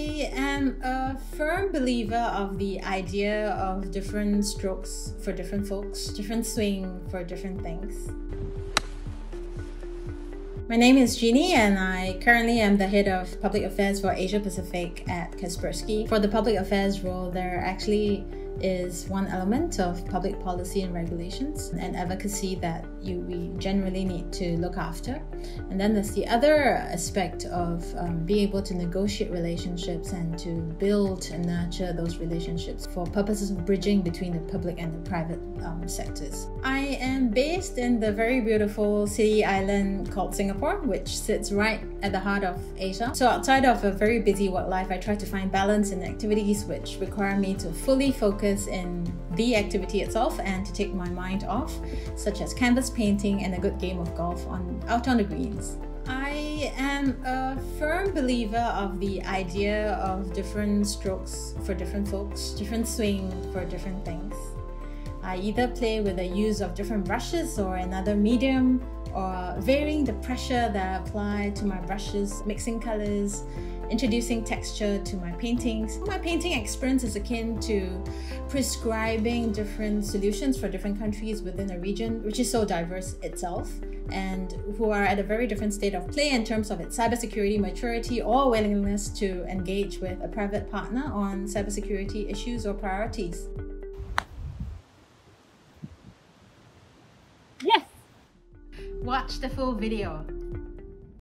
I am a firm believer of the idea of different strokes for different folks, different swing for different things. My name is Genie, and I currently am the head of public affairs for Asia Pacific at Kaspersky. For the public affairs role, there are actually is one element of public policy and regulations and advocacy that you we generally need to look after. And then there's the other aspect of um, being able to negotiate relationships and to build and nurture those relationships for purposes of bridging between the public and the private um, sectors. I am based in the very beautiful city island called Singapore, which sits right at the heart of Asia. So outside of a very busy work life, I try to find balance in activities which require me to fully focus focus in the activity itself and to take my mind off, such as canvas painting and a good game of golf on out on the greens. I am a firm believer of the idea of different strokes for different folks, different swing for different things. I either play with the use of different brushes or another medium, or varying the pressure that I apply to my brushes, mixing colors, introducing texture to my paintings. My painting experience is akin to prescribing different solutions for different countries within a region, which is so diverse itself, and who are at a very different state of play in terms of its cybersecurity maturity or willingness to engage with a private partner on cybersecurity issues or priorities. Watch the full video.